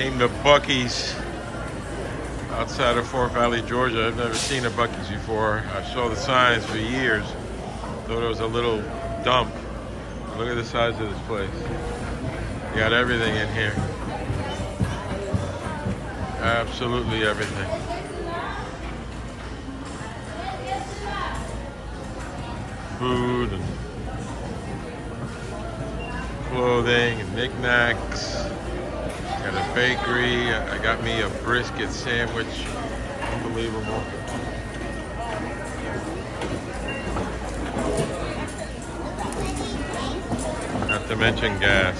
Came to Buc-ee's outside of Fort Valley, Georgia. I've never seen a Buc-ee's before. I saw the signs for years. Thought it was a little dump. Look at the size of this place. You got everything in here. Absolutely everything. Food and clothing and knickknacks. Bakery. I got me a brisket sandwich. Unbelievable. Not to mention gas.